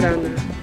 rana.